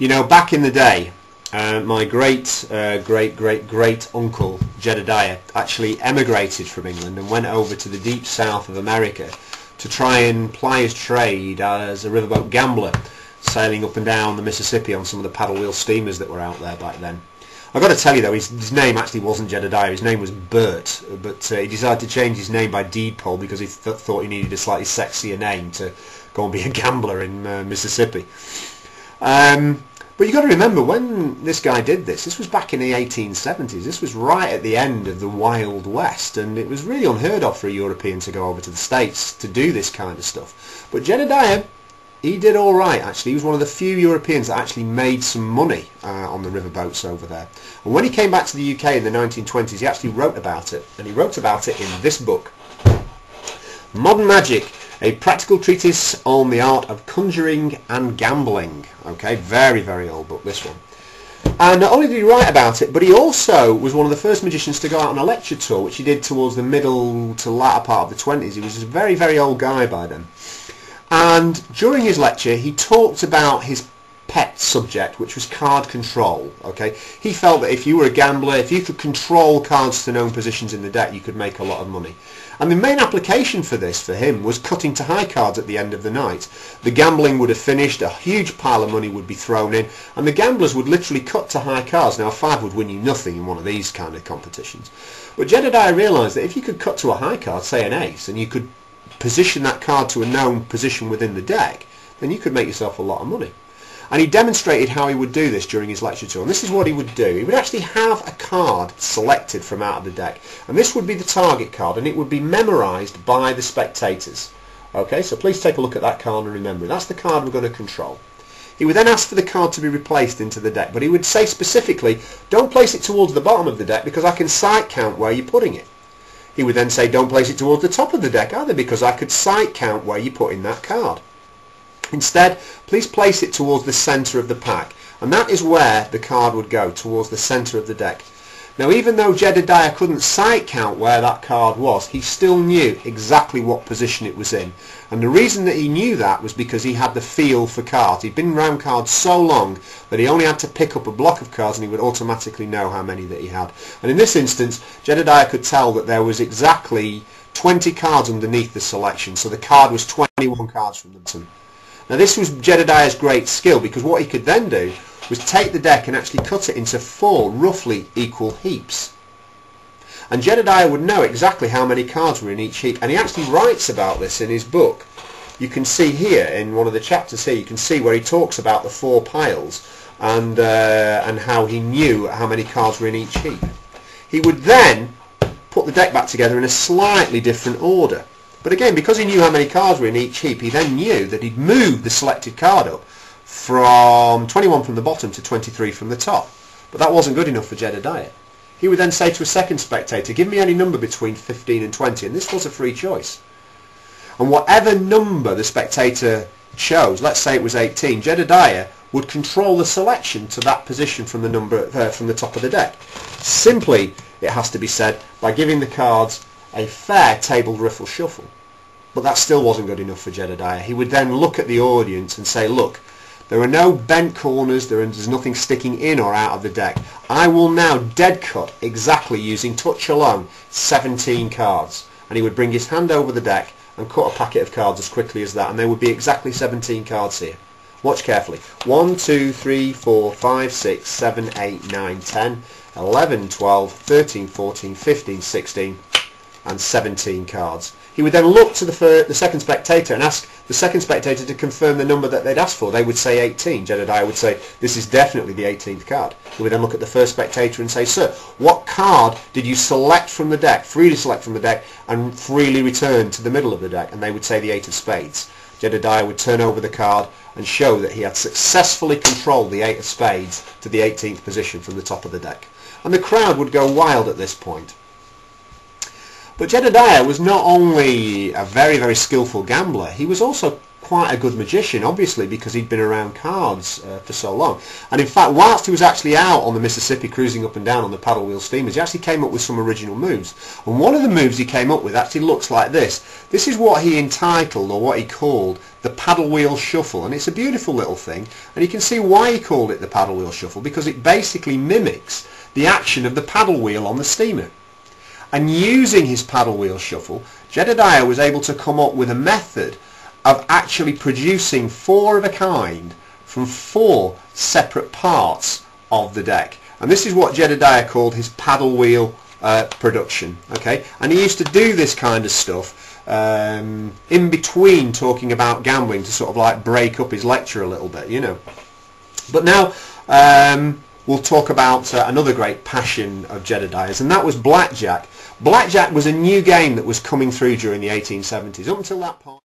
You know, back in the day, uh, my great, uh, great, great, great uncle Jedediah actually emigrated from England and went over to the deep south of America to try and ply his trade as a riverboat gambler, sailing up and down the Mississippi on some of the paddle wheel steamers that were out there back then. I've got to tell you though, his, his name actually wasn't Jedediah, his name was Bert, but uh, he decided to change his name by deed poll because he th- thought he needed a slightly sexier name to go and be a gambler in uh, Mississippi. Um, but you've got to remember, when this guy did this, this was back in the 1870s. This was right at the end of the Wild West, and it was really unheard of for a European to go over to the States to do this kind of stuff. But Jedediah, he did all right, actually. He was one of the few Europeans that actually made some money uh, on the riverboats over there. And when he came back to the UK in the 1920s, he actually wrote about it, and he wrote about it in this book, Modern Magic, a practical treatise on the art of conjuring and gambling. Okay, very, very old book, this one. And not only did he write about it, but he also was one of the first magicians to go out on a lecture tour, which he did towards the middle to latter part of the 20s. He was a very, very old guy by then. And during his lecture, he talked about his pet subject, which was card control. Okay, he felt that if you were a gambler, if you could control cards to known positions in the deck, you could make a lot of money. And the main application for this for him was cutting to high cards at the end of the night. The gambling would have finished, a huge pile of money would be thrown in, and the gamblers would literally cut to high cards. Now, five would win you nothing in one of these kind of competitions. But Jedediah realised that if you could cut to a high card, say an ace, and you could position that card to a known position within the deck, then you could make yourself a lot of money. And he demonstrated how he would do this during his lecture tour. And this is what he would do. He would actually have a card selected from out of the deck. And this would be the target card, and it would be memorised by the spectators. Okay, so please take a look at that card and remember it. That's the card we're going to control. He would then ask for the card to be replaced into the deck, but he would say specifically, don't place it towards the bottom of the deck because I can sight count where you're putting it. He would then say, don't place it towards the top of the deck either because I could sight count where you're putting that card. Instead, please place it towards the centre of the pack, and that is where the card would go, towards the centre of the deck. Now, even though Jedediah couldn't sight count where that card was, he still knew exactly what position it was in. And the reason that he knew that was because he had the feel for cards. He'd been around cards so long that he only had to pick up a block of cards and he would automatically know how many that he had. And in this instance, Jedediah could tell that there was exactly 20 cards underneath the selection, so the card was 21 cards from the bottom. Now this was Jedediah's great skill because what he could then do was take the deck and actually cut it into four roughly equal heaps. And Jedediah would know exactly how many cards were in each heap and he actually writes about this in his book. You can see here in one of the chapters here, you can see where he talks about the four piles and, uh, and how he knew how many cards were in each heap. He would then put the deck back together in a slightly different order. But again, because he knew how many cards were in each heap, he then knew that he'd moved the selected card up from 21 from the bottom to 23 from the top. But that wasn't good enough for Jedediah. He would then say to a second spectator, give me any number between 15 and 20, and this was a free choice. And whatever number the spectator chose, let's say it was 18, Jedediah would control the selection to that position from the number uh, from the top of the deck. Simply, it has to be said, by giving the cards a fair tabled riffle shuffle. But that still wasn't good enough for Jedediah. He would then look at the audience and say, look, there are no bent corners, there is nothing sticking in or out of the deck. I will now dead cut exactly using touch alone 17 cards. And he would bring his hand over the deck and cut a packet of cards as quickly as that and there would be exactly 17 cards here. Watch carefully. 1, 2, 3, 4, 5, 6, 7, 8, 9, 10, 11, 12, 13, 14, 15, 16, and 17 cards. He would then look to the, the second spectator and ask the second spectator to confirm the number that they'd asked for. They would say 18. Jedediah would say, this is definitely the 18th card. He would then look at the first spectator and say, sir, what card did you select from the deck, freely select from the deck, and freely return to the middle of the deck? And they would say the eight of spades. Jedediah would turn over the card and show that he had successfully controlled the eight of spades to the 18th position from the top of the deck. And the crowd would go wild at this point. But Jedediah was not only a very, very skillful gambler, he was also quite a good magician, obviously, because he'd been around cards uh, for so long. And in fact, whilst he was actually out on the Mississippi cruising up and down on the paddle wheel steamers, he actually came up with some original moves. And one of the moves he came up with actually looks like this. This is what he entitled, or what he called, the paddle wheel shuffle and it's a beautiful little thing and you can see why he called it the paddle wheel shuffle because it basically mimics the action of the paddle wheel on the steamer and using his paddle wheel shuffle Jedediah was able to come up with a method of actually producing four of a kind from four separate parts of the deck and this is what Jedediah called his paddle wheel uh, production okay and he used to do this kind of stuff um, in between talking about gambling to sort of like break up his lecture a little bit, you know. But now um, we'll talk about uh, another great passion of Jedediah's, and that was blackjack. Blackjack was a new game that was coming through during the 1870s. Up until that point.